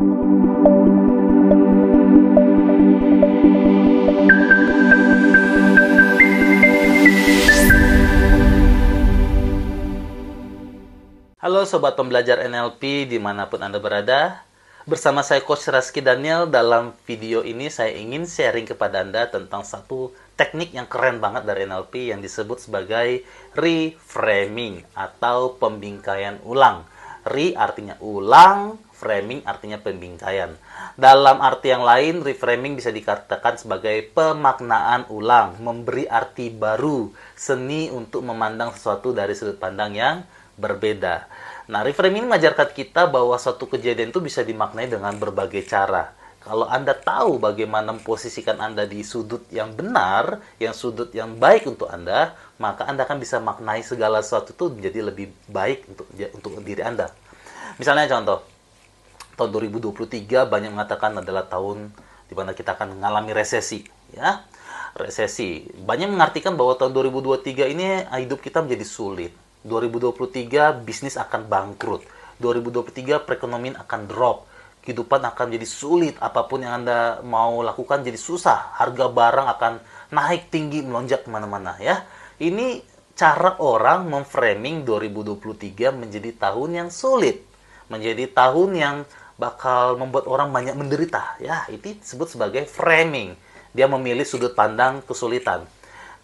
Halo Sobat Pembelajar NLP di mana pun Anda berada. Bersama saya Coach Raski Daniel, dalam video ini saya ingin sharing kepada Anda tentang satu teknik yang keren banget dari NLP yang disebut sebagai reframing atau pembingkaian ulang. Re artinya ulang, framing artinya pembingkaian. Dalam arti yang lain, reframing bisa dikatakan sebagai pemaknaan ulang, memberi arti baru, seni untuk memandang sesuatu dari sudut pandang yang berbeda. Nah, reframing ini mengajarkan kita bahwa suatu kejadian itu bisa dimaknai dengan berbagai cara. Kalau Anda tahu bagaimana memposisikan Anda di sudut yang benar, yang sudut yang baik untuk Anda, maka Anda akan bisa maknai segala sesuatu itu menjadi lebih baik untuk untuk diri Anda. Misalnya contoh, tahun 2023 banyak mengatakan adalah tahun di mana kita akan mengalami resesi, ya. Resesi. Banyak mengartikan bahwa tahun 2023 ini hidup kita menjadi sulit 2023 bisnis akan bangkrut. 2023 perekonomian akan drop. Kehidupan akan jadi sulit. Apa pun yang Anda mau lakukan jadi susah. Harga barang akan naik tinggi, melonjak ke mana-mana ya. Ini cara orang memframing 2023 menjadi tahun yang sulit. Menjadi tahun yang bakal membuat orang banyak menderita. Ya, itu disebut sebagai framing. Dia memilih sudut pandang kesulitan.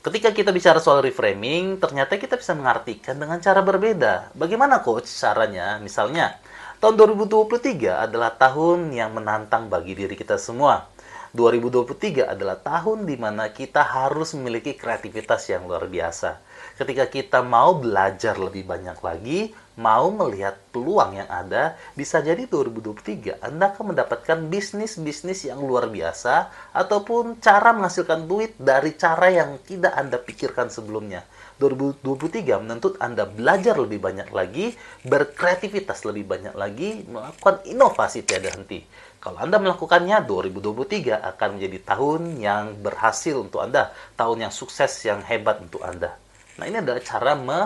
Ketika kita bicara soal reframing, ternyata kita bisa mengartikan dengan cara berbeda. Bagaimana coach caranya? Misalnya, tahun 2023 adalah tahun yang menantang bagi diri kita semua. 2023 adalah tahun di mana kita harus memiliki kreativitas yang luar biasa. Ketika kita mau belajar lebih banyak lagi, mau melihat peluang yang ada, bisa jadi 2023 Anda akan mendapatkan bisnis-bisnis yang luar biasa ataupun cara menghasilkan duit dari cara yang tidak Anda pikirkan sebelumnya. 2023 menuntut Anda belajar lebih banyak lagi, berkreativitas lebih banyak lagi, melakukan inovasi tiada henti. Kalau Anda melakukannya, 2023 akan menjadi tahun yang berhasil untuk Anda, tahun yang sukses, yang hebat untuk Anda. Nah, ini adalah cara me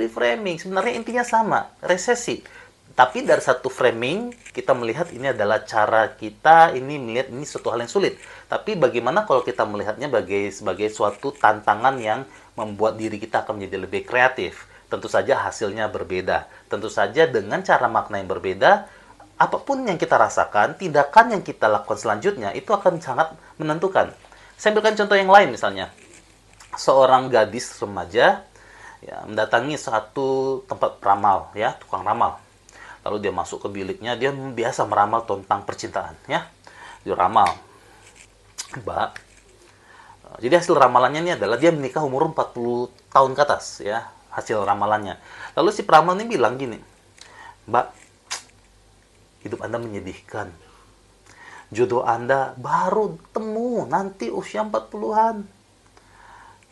reframing. Sebenarnya intinya sama, resesi. Tapi dari satu framing, kita melihat ini adalah cara kita ini melihat ini suatu hal yang sulit. Tapi bagaimana kalau kita melihatnya sebagai sebagai suatu tantangan yang membuat diri kita akan menjadi lebih kreatif. Tentu saja hasilnya berbeda. Tentu saja dengan cara makna yang berbeda, apa pun yang kita rasakan, tindakan yang kita lakukan selanjutnya itu akan sangat menentukan. Saya berikan contoh yang lain misalnya. Seorang gadis remaja ya, mendatangi satu tempat ramal ya tukang ramal. Lalu dia masuk ke biliknya dia biasa meramal tentang percintaan ya. Dia ramal. Mbak jadi hasil ramalannya ini adalah dia menikah umur 40 tahun ke atas ya hasil ramalannya. Lalu si peramal ini bilang gini mbak hidup anda menyedihkan. Jodoh anda baru temu nanti usia 40-an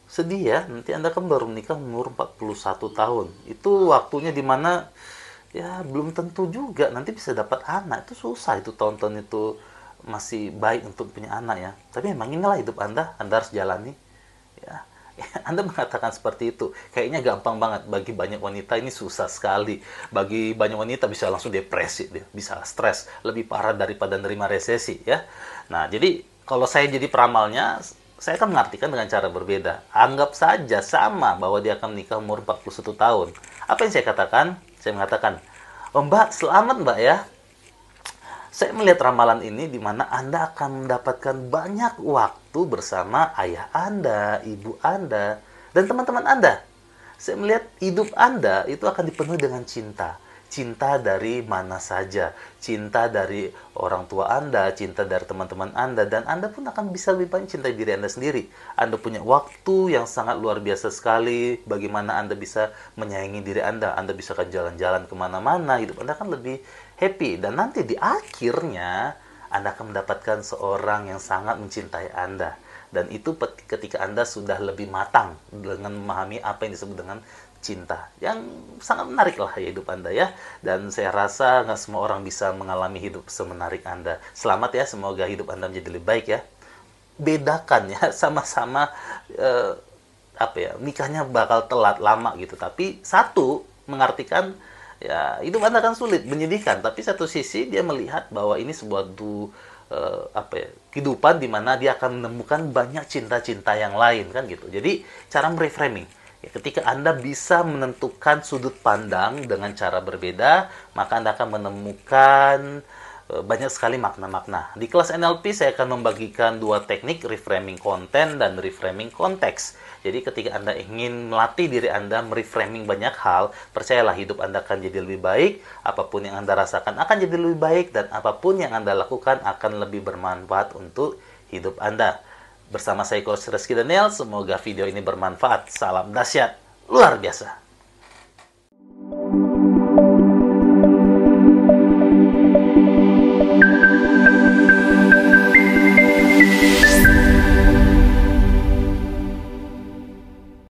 sedih ya nanti anda kan baru menikah umur 41 tahun. Itu waktunya di mana ya belum tentu juga. Nanti bisa dapat anak. Itu susah itu tahun-tahun itu masih baik untuk punya anak ya. Tapi memang inilah hidup anda. Anda harus jalani ya. Anda mengatakan seperti itu. Kayaknya gampang banget. Bagi banyak wanita ini susah sekali. Bagi banyak wanita bisa langsung depresi bisa stres. Lebih parah daripada menerima resesi ya. Nah jadi kalau saya jadi peramalnya saya akan mengartikan dengan cara berbeda. Anggap saja sama bahwa dia akan menikah umur 41 tahun. Apa yang saya katakan? Saya mengatakan, oh, Mbak, selamat Mbak ya. Saya melihat ramalan ini di mana Anda akan mendapatkan banyak waktu bersama ayah Anda, ibu Anda, dan teman-teman Anda. Saya melihat hidup Anda itu akan dipenuhi dengan cinta cinta dari mana saja, cinta dari orang tua Anda, cinta dari teman-teman Anda, dan Anda pun akan bisa lebih banyak cintai diri Anda sendiri. Anda punya waktu yang sangat luar biasa sekali, bagaimana Anda bisa menyayangi diri Anda, Anda bisa kan jalan-jalan ke mana-mana, hidup Anda akan lebih happy, dan nanti di akhirnya Anda akan mendapatkan seorang yang sangat mencintai Anda. Dan itu ketika Anda sudah lebih matang dengan memahami apa yang disebut dengan cinta yang sangat menarik lah hidup Anda ya. Dan saya rasa nggak semua orang bisa mengalami hidup semenarik Anda. Selamat ya, semoga hidup Anda menjadi lebih baik ya. Bedakan ya, sama-sama eh, apa ya, nikahnya bakal telat lama gitu. Tapi satu mengartikan ya hidup Anda kan sulit, menyedihkan. Tapi satu sisi dia melihat bahwa ini sebuah du, uh, apa ya kehidupan di mana dia akan menemukan banyak cinta-cinta yang lain kan gitu. Jadi cara mereframing. Ya, ketika Anda bisa menentukan sudut pandang dengan cara berbeda, maka Anda akan menemukan banyak sekali makna-makna. Di kelas NLP saya akan membagikan dua teknik reframing konten dan reframing konteks. Jadi ketika Anda ingin melatih diri Anda mereframing banyak hal, percayalah hidup Anda akan jadi lebih baik, apa pun yang Anda rasakan akan jadi lebih baik dan apa pun yang Anda lakukan akan lebih bermanfaat untuk hidup Anda. Bersama saya Coach Reski Daniel, semoga video ini bermanfaat. Salam dahsyat, luar biasa.